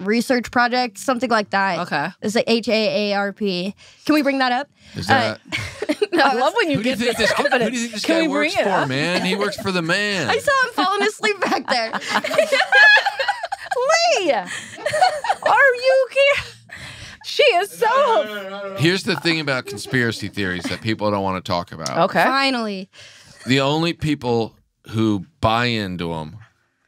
research project, something like that. okay. It's like H A A R P. Can we bring that up? Is that uh, No, I love when you who do you get think this this guy, who do you think this Can guy we bring works it for, up? man? He works for the man. I saw him falling asleep back there. Lee, are you here? She is so. Here's the thing about conspiracy theories that people don't want to talk about. Okay. Finally. The only people who buy into them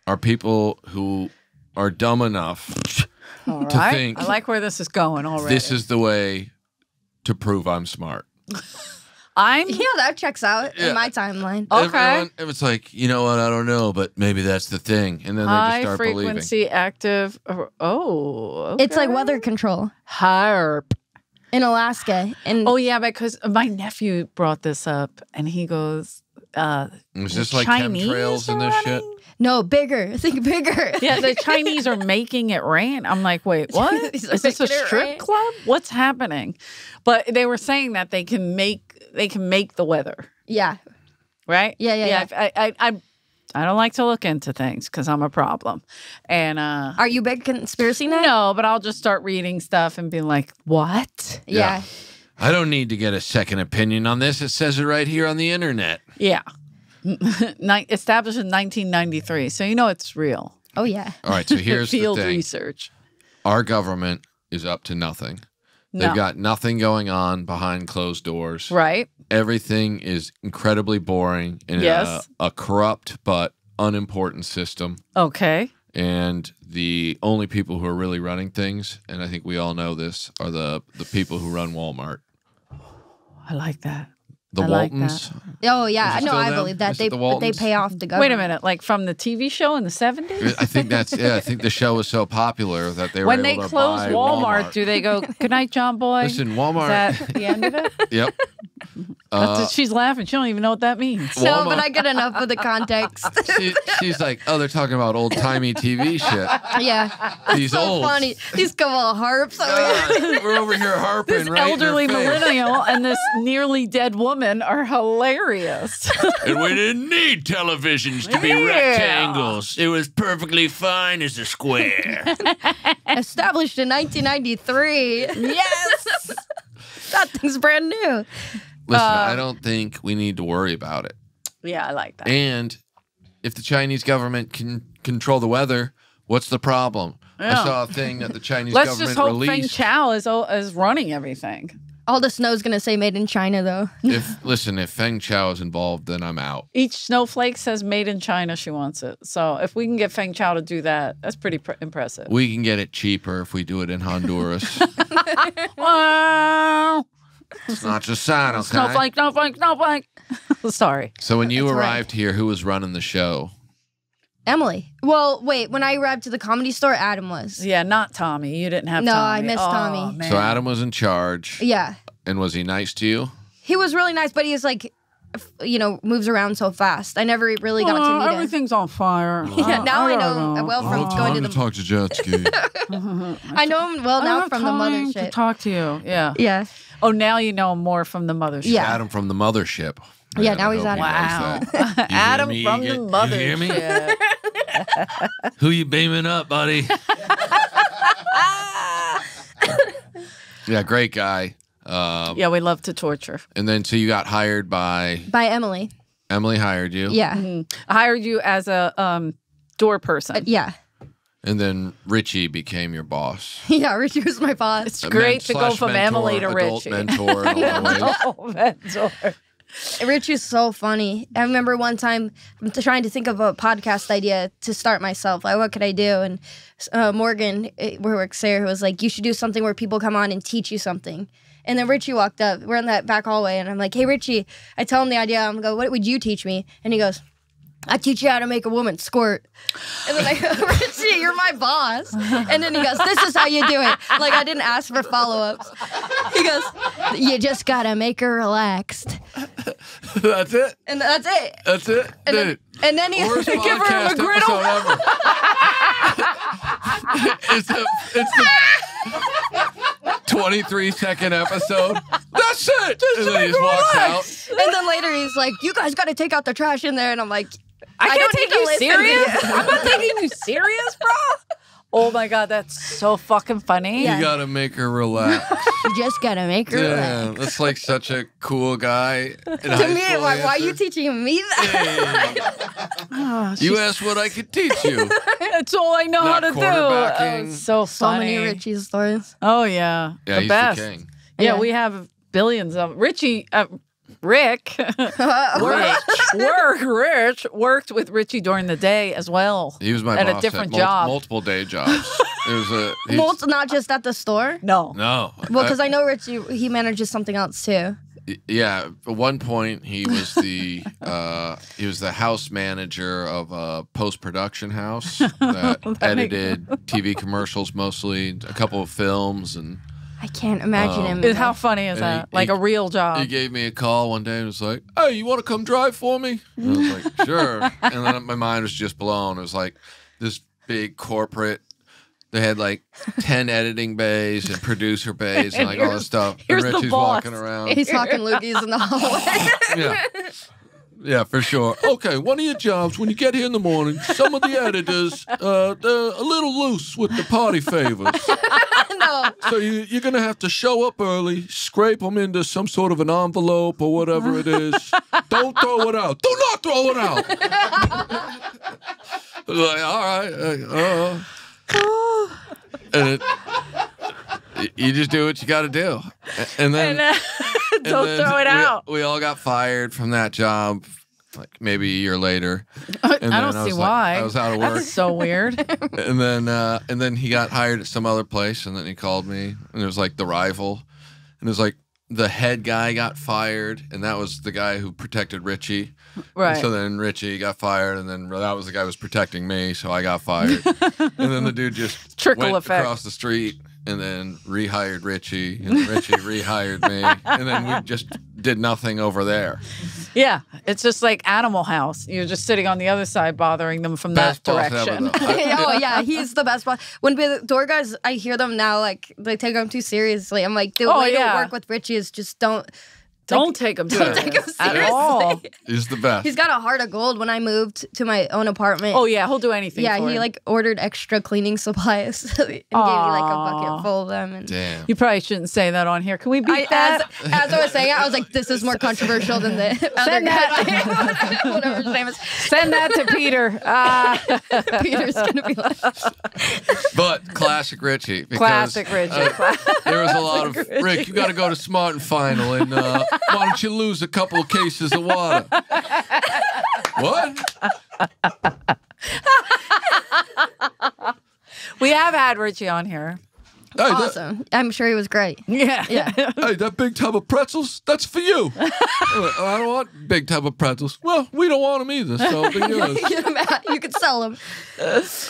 are people who are dumb enough. All to right. think I like where this is going already. This is the way to prove I'm smart. I'm. Yeah, that checks out Yeah. in my timeline. Okay. Everyone, it was like, you know what? I don't know, but maybe that's the thing, and then they just High start believing. frequency active. Uh, oh, It's like weather control HAARP. in Alaska. And Oh yeah, because my nephew brought this up, and he goes, uh, Is this like Chinese chemtrails and are this shit? no, bigger. Think bigger. Yeah, the Chinese are making it rain. I'm like, wait, what? Chinese are Is this a strip club? What's happening? But they were saying that they can make they can make the weather, yeah. right? Yeah, yeah, I, I, I, I don't like to look into things because I'm a problem, and uh, Are you big conspiracy nut? no, but I'll just start reading stuff and be like, what? Yeah. I don't need to get a second opinion on this. It says it right here on the internet. Yeah. Established in 1993, so you know it's real. Oh yeah. All right, so here's the Field thing: research. our government is up to nothing. They've got nothing going on behind closed doors. Right. Everything is incredibly boring in Yes. a, a corrupt but unimportant system. Okay. and the only people who are really running things, and I think we all know this, are the the people who run Walmart. I like that. The I like Waltons. Oh yeah. Is it No, I them? believe that they the they pay off the government. Wait a minute, like from the TV show in the 70s? I think that's yeah. I think the show was so popular that they were when they able to close buy Walmart, do they go, good night, John Boy? Listen, Walmart. Is Walmart. that the end of it? yep. That's Uh, it. She's laughing. She don't even know what that means. No, but I get enough of the context. she, she's like, oh, they're talking about old timey TV shit. yeah. These So old. funny. These couple of harps over. God, we're over here harping This right elderly her face. millennial and this nearly dead woman are hilarious. And we didn't need televisions to be Yeah. rectangles. It was perfectly fine as a square. Established in 1993. yes. that thing's brand new. Listen, Uh, I don't think we need to worry about it. Yeah, I like that. And if the Chinese government can control the weather, what's the problem? Yeah. I saw a thing that the Chinese Let's government just hope Feng. Chao is, is running everything. All the snow's gonna say made in China though. if listen, if Feng Chao is involved, then I'm out. Each snowflake says made in China. She wants it. So if we can get Feng Chao to do that, that's pretty pr- impressive. We can get it cheaper if we do it in Honduras. Wow. It's not just sad, okay? Snowflake, snowflake, snowflake. Sorry. So when you That's right. arrived here, who was running the show? Emily. Well, wait. When I arrived to the comedy store, Adam was. Yeah, not Tommy. You didn't have No, Tommy. I missed Oh, Tommy. man. So Adam was in charge, Yeah. and was he nice to you? He was really nice, but he's like, you know, moves around so fast. I never really got Oh, to meet him. everything's on fire. Yeah, now I don't know. Well, from Oh, going to time the, talk to Jetski. I know him well now from the time to talk to you. Yeah. Yeah. Oh, now you know more from the mothership. Yeah. Adam from the mothership. Yeah, now he's hope Adam. he knows Wow. Adam me? from You the get- you hear me? mothership. Who you beaming up, buddy? Yeah, great guy. Um, yeah, we love to torture. And then so you got hired by By Emily. Emily hired you. Yeah. Mhm. Hired you as a um, door person. Uh, yeah. And then Richie became your boss. Yeah. Richie was my boss. it's A great to go from mentor, Emily to adult Richie. mentor and all the ways. Oh, mentor. Richie's so funny. I remember one time I'm trying to think of a podcast idea to start myself. Like, what could I do? And uh, Morgan, uh, where works there, was like, you should do something where people come on and teach you something. And then Richie walked up. We're in that back hallway, and I'm like, hey, Richie. I tell him the idea. I'm go, what would you teach me? And he goes, I teach you how to make a woman squirt. And then I go, Richie, you're my boss. And then he goes, This is how you do it. Like I didn't ask for follow ups. He goes, You just gotta make her relaxed. That's it. And that's it. That's it. And then, and then he give her a ever. it's the it's the 23 second episode. That's it. and then he just walks out. And then later he's like, You guys gotta take out the trash in there. And I'm like, I I can't don't take you serious. you. I'm not taking you serious, bro. Oh my god, that's so fucking funny. Yeah. You gotta make her relax. You just gotta make her Damn, laugh. that's like such a cool guy. in To high me, school why, why are you teaching me that? Oh, You asked what I could teach you. That's all I know how to do. Oh, it's so so funny. many Richie stories. Oh yeah, Yeah, the he's best. the king. Yeah, Yeah. we have billions of Richie. Uh, Rick worked, work, Rich worked with Richie during the day as well. He was my At a boss different mul- job. multiple day jobs. It was a he's- not just at the store. No, no. Well, because I know Richie, he manages something else too. Yeah, at one point he was the uh, he was the house manager of a post production house that, edited TV commercials mostly, a couple of films, and I can't imagine Um, him. How funny is And he- that? Like he- a real job. he gave me a call one day and was like, "Hey, you want to come drive for me?" And I was like, "Sure." and then my mind was just blown. It was like this big corporate. They had like ten editing bays and producer bays and, And like all this stuff. here's and the Richie's boss. walking around. He's talking loogies in the hallway. yeah. Yeah, for sure. Okay, one of your jobs when you get here in the morning, some of the editors, uh, they're a little loose with the party favors. no, So you, you're going to have to show up early, scrape them into some sort of an envelope or whatever it is. Don't throw it out. Do not throw it out. like, all right. Uh, uh. and it, you just do what you got to do. And then. And, uh, don't throw it we- out. We, all got fired from that job, like maybe a year later. And I don't see was like- why. I was out of work, That's so weird. and then uh, and then he got hired at some other place, and then he called me, and it was like the rival, and it was like the head guy got fired, and that was the guy who protected Richie. And right. So then Richie got fired, and then that was the guy who was protecting me, so I got fired. and then the dude just Trickle went effect. across the street and then rehired Richie, and Richie rehired me, and then we just did nothing over there. yeah, it's just like Animal House. You're just sitting on the other side, bothering them from Best that boss ever, direction. oh yeah, he's the best boss. When the door guys, I hear them now, like they take him too seriously. I'm like, the Oh, way yeah. to work with Richie is just don't. Don't take them Don't take him at seriously. all. He's the best. He's got a heart of gold. When I moved to my own apartment, Oh yeah, he'll do anything. yeah, for he you. like ordered extra cleaning supplies and gave me like a bucket full of them. And Damn. You probably shouldn't say that on here. Can we beat I, as, that? as I was saying I was like, this is more controversial than the other Send guy. Whatever his name is. Send that to Peter. Uh, Peter's gonna be like, But classic Richie. Because, classic Richie. uh, there was a lot of Richie. Rick. You got to go to Smart and Final, and uh, why don't you lose a couple of cases of water? what? we have had Richie on here. Hey, that, awesome. I'm sure he was great. Yeah. Yeah. hey, that big tub of pretzels, that's for you. I don't want big tub of pretzels. Well, we don't want them either, so it'll be yours. Get him out. you could sell them.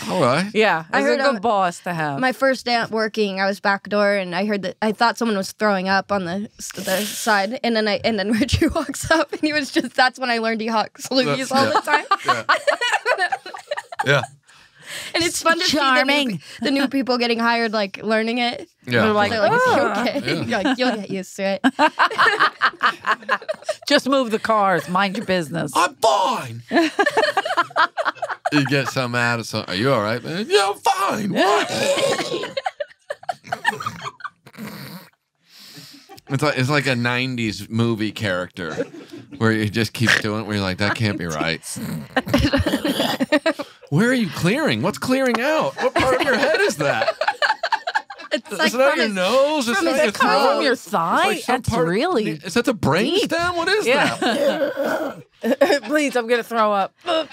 All right. Yeah. I He's a heard, good um, boss to have. My first day at working, I was back door and I heard that I thought someone was throwing up on the the side, and then I and then Richie walks up and he was just that's when I learned he hawks loogies all yeah. the time. Yeah. yeah. And it's fun to see the new, the new people getting hired, like learning it. Yeah. They're like, They're like, it's okay. Yeah. You're like, you'll get used to it. Just move the cars. Mind your business. I'm fine. you get so mad at something. Are you all right, man? Yeah, I'm fine. What? it's like it's like a '90s movie character where you just keeps doing it. Where you're like, that can't be right. Where are you clearing? What's clearing out? What part of your head is that? It's Is like from your his- nose? It's from not your throat. From your It's thigh? like That's part- really Is that the brain deep. stem? What is Yeah. that? Please, I'm gonna throw up. Fine.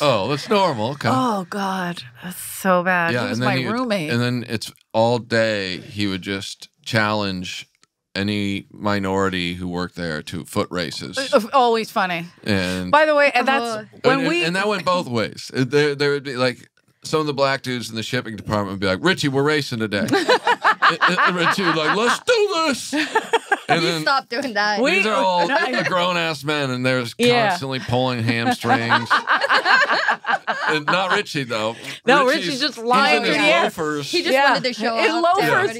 oh, that's normal. Okay. Oh God, that's so bad. he was my he would- and then it's all day. He would just challenge any minority who worked there to foot races, Always funny. and By the way, and that's Uh, when and, we. and that went both ways. Uh, There, there would be like some of the black dudes in the shipping department would be like, "Richie, we're racing today." and, and Richie would like, "Let's do this." And You then stop doing that. We- these are all grown ass men, and they're just Yeah. constantly pulling hamstrings. and not Richie though. No, Richie's- Richie's just lying in in his the air. loafers. he just wanted to show in off. to loafers.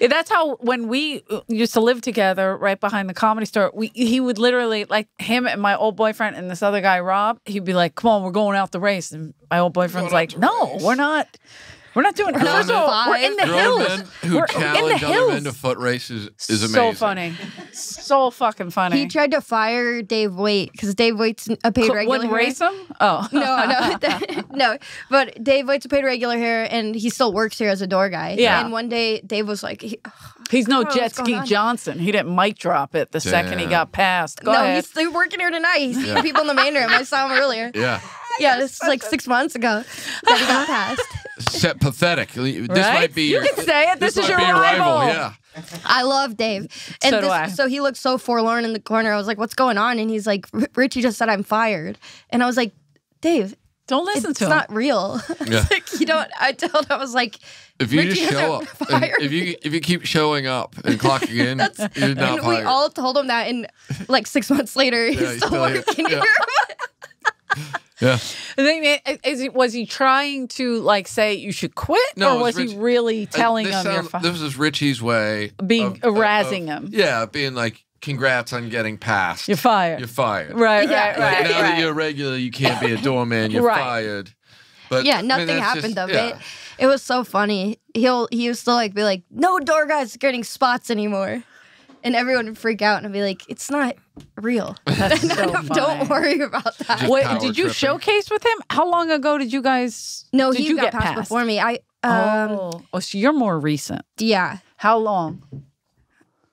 Yeah, That's how when we used to live together right behind the comedy store, we he would literally like him and my old boyfriend and this other guy Rob. He'd be like, "Come on, we're going out the race," and my old boyfriend's like, "No, race." we're not." We're not doing. First of all, we're in the Grown hills. men who We're in challenge the other hills. men to foot races is amazing. So funny, so fucking funny. He tried to fire Dave Waite because Dave Waite's a paid Cl- regular. Wouldn't race him? Oh No, no, no. But Dave Waite's a paid regular here, and he still works here as a door guy. Yeah. And one day, Dave was like, he, He's no Oh, jet ski? Johnson. He didn't mic drop it the second he got passed. Go "No, ahead. he's still working here tonight. He's seeing Yeah. people in the main room. I saw him earlier. Yeah. Yeah, this is like six months ago that he got passed. Set pathetic. This Right? might be You your, can say it. This is your be rival. Yeah. I love Dave. And So do this, I. so he looked so forlorn in the corner. I was like, "What's going on?" And he's like, "Richie just said I'm fired." And I was like, "Dave, Don't listen it's to him. It's not real." Yeah. like you don't. I told him I was like, If you Richie just show up, fired if you if you keep showing up and clocking in, you're not and we all told him that. And like six months later, he's Yeah, still still working Yeah. here. yeah. The thing eh, eh, is, is he, was he trying to like say you should quit, No, or it was was he really telling this him you're sound- fi- This is Richie's way Being- of- of- of- him. Yeah, being like, "Congrats on getting passed. you're fired? You're fired. right, Yeah. right, Like, right, now that you're a regular, you can't be a doorman. You're Right. fired. But yeah, I mean, nothing happened just- of yeah. it. It was so funny. He'll he used to like be like, "No door guys getting spots anymore," and everyone would freak out and be like, "It's not real. That's so Don't worry about that." Just Wait, power did you tripping. showcase with him? How long ago did you guys? No, did he you got get passed, passed before me. I um oh. oh, so you're more recent. yeah. How long?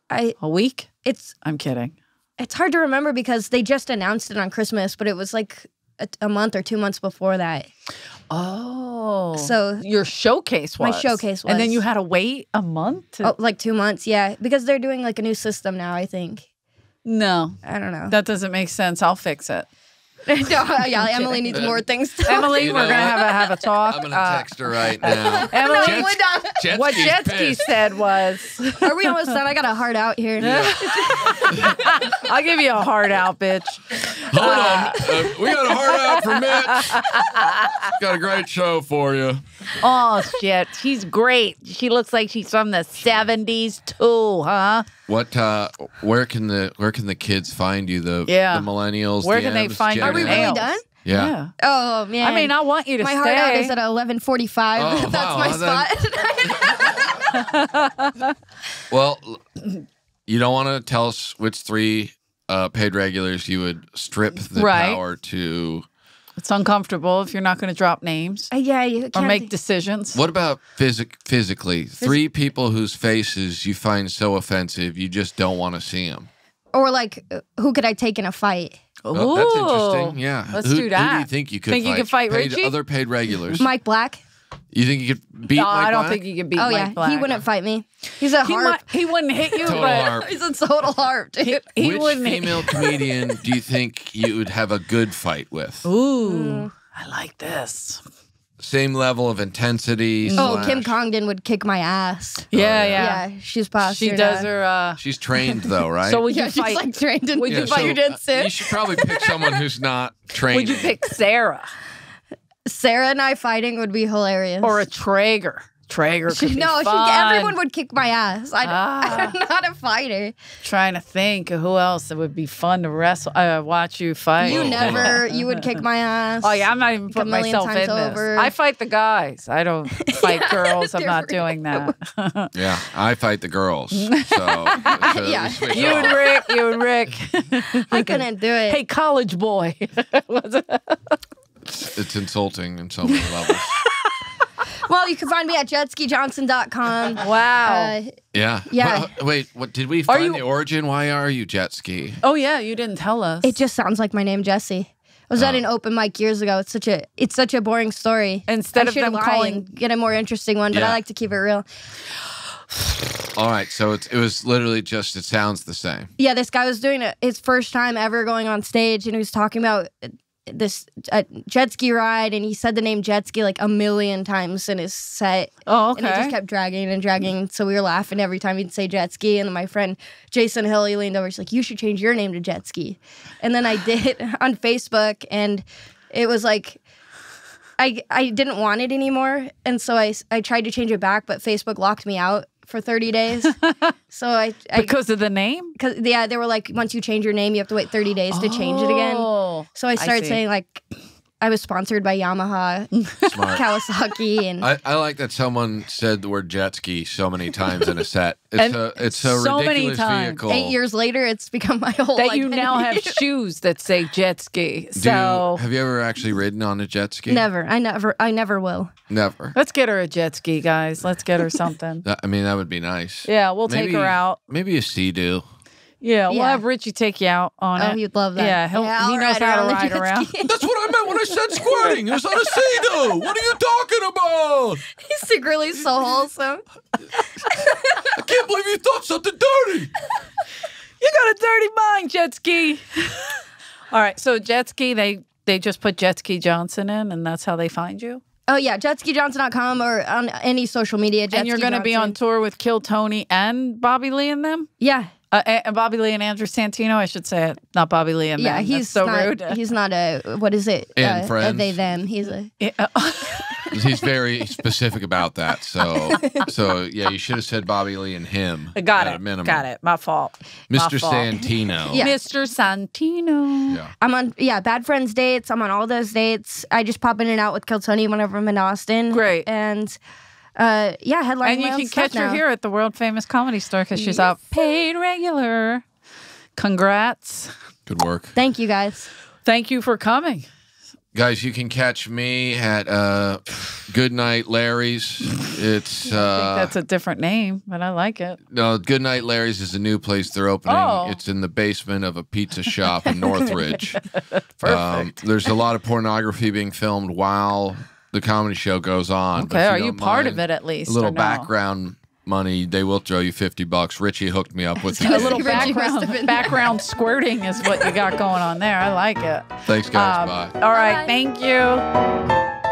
I A week? it's I'm kidding. it's hard to remember because they just announced it on Christmas, but it was like a, a month or two months before that. Oh, So your showcase was My showcase was and then you had to wait a month. Oh, like two months, yeah, because they're doing like a new system now. I think no, I don't know. that doesn't make sense. I'll fix it. no, yeah, Emily needs more things. To Emily, You we're know gonna have a have a talk. I'm gonna Uh, text her right now. Emily, No, Jets- we're done. Jet what ski's Jetski said was, Are we almost done? I got a heart out here. "I'll give you a heart out, bitch." Hold on, uh, we got a heart out for Mitch. Got a great show for you. Oh shit, she's great. She looks like she's from the '70s too, huh? What? uh Where can the Where can the kids find you? The Yeah. the millennials. Where the can they find Gen Are we X? really nails? done? Yeah. Oh man. I mean, I want you to my stay. heart out is at eleven forty five. Oh, That's wow, my well, then- spot. Well, you don't want to tell us which three uh, paid regulars you would strip the Right. power to. it's uncomfortable if you're not going to drop names Uh, yeah, you or can't make decisions. What about physic- physically? Three people whose faces you find so offensive you just don't want to see them. or like who could I take in a fight? Oh, that's interesting. Yeah. Let's who, do Who do that. you think you could Think fight? you could fight Paid- Richie? Other paid regulars. Mike Black. you think you could beat No, Mike I don't Black? think you could beat oh Mike yeah, Black. he wouldn't fight me. He's a He, harp. might, he wouldn't hit you, Total but harp. He's a total harp, dude. he Which wouldn't. female comedian do you think you would have a good fight with? Ooh, mm. I like this. Same level of intensity. Oh, slash- Kim Congdon would kick my ass. Yeah, yeah. yeah. Yeah, she's past. She does her. Uh, She's trained though, right? so would Yeah, you she's fight? like trained in would you fight? so, you did uh. You should probably pick someone who's not trained. would you pick Sarah Sarah and I fighting would be hilarious. or a Traeger? Traeger could be no, she, everyone would kick my ass. I, Ah. I'm not a fighter. Trying to think of who else it would be fun to wrestle. Uh, watch you fight. You never. You would kick my ass. Oh yeah, I'm not even a putting million myself in times this. over. I fight the guys. I don't fight girls. I'm not doing that. Yeah, I fight the girls. So, so Yeah. you and. Rick. You and Rick. I couldn't do it. hey, college boy. It's insulting in so many levels. Well, you can find me at jetskijohnson.com. wow. Uh, Yeah. Yeah. But, wait, what did we find you- the origin? Why are you jet ski? oh yeah, you didn't tell us. it just sounds like my name, Jesse. I was at Oh. an open mic years ago. It's such a it's such a boring story. Instead I of should them lie calling- and get a more interesting one, but Yeah. I like to keep it real. All right, so it's, it was literally just it sounds the same. Yeah, this guy was doing it his first time ever going on stage, and he was talking about uh, this uh, jet ski ride, and he said the name jet ski like a million times in his set. oh okay. And he just kept dragging and dragging. So we were laughing every time he'd say jet ski. And then my friend Jason Hill, he leaned over. He's like, You should change your name to jet ski. And then I did on Facebook. And it was like, I, I didn't want it anymore. And so I, I tried to change it back, but Facebook locked me out for 30 days. so I, I because of the name. cause, yeah, they were like, once you change your name, you have to wait 30 days to change it again. Oh. So I started see. saying like, I was sponsored by Yamaha, Kawasaki, and I, I like that someone said the word jet ski so many times in a set. It's And a it's a so many ridiculous times. vehicle. eight years later, it's become my whole. that you now have shoes that say jet ski. Do So you, have you ever actually ridden on a jet ski? never. I never. I never will. Never. let's get her a jet ski, guys. Let's get her something. I mean, that would be nice. Yeah, we'll take her out. Maybe a Sea-Doo. Yeah, we'll Yeah. have Richie take you out on Oh, it. Oh, you'd love that. Yeah, he'll, Yeah, he knows how to ride around. That's what I meant when I said squirting. It was on a Sea-Doo. What are you talking about? He's secretly so wholesome. I can't believe you thought something dirty. You got a dirty mind, jet ski. All right, so jet ski, they they just put jet ski Johnson in, and that's how they find you. Oh yeah, jetskijohnson.com or on any social media. and you're going to be on tour with Kill Tony and Bobby Lee and them. Yeah, Uh, and Bobby Lee and Andrew Santino, I should say it, not Bobby Lee and yeah. them. He's That's so not. rude. He's not a. What is it? And uh, friends. A they them. He's a. Yeah. He's very specific about that. So, so yeah, you should have said Bobby Lee and him. got at it. A minimum. Got it. My fault. My Mr. fault. Santino. Yeah. Mr. Santino. Yeah. I'm on. Yeah, bad friends dates. I'm on all those dates. I just pop in and out with Kill Tony whenever I'm in Austin. Great. And. Uh, yeah, headline. And you can catch her now. here at the world famous comedy store because she's out paid regular. Congrats. Good work. Thank you guys. Thank you for coming. Guys, you can catch me at uh, Good Night Larry's. It's I think uh, that's a different name, but I like it. no Good Night Larry's is a new place they're opening. Oh. It's in the basement of a pizza shop in Northridge. Perfect. Um, there's a lot of pornography being filmed while the comedy show goes on. okay, if are you don't part of it at least? A little or no? background money. They will throw you fifty bucks. Richie hooked me up with the A little Richie must have background background squirting is what you got going on there. I like it. Thanks, guys. Um, Bye. All right, Bye-bye. thank you.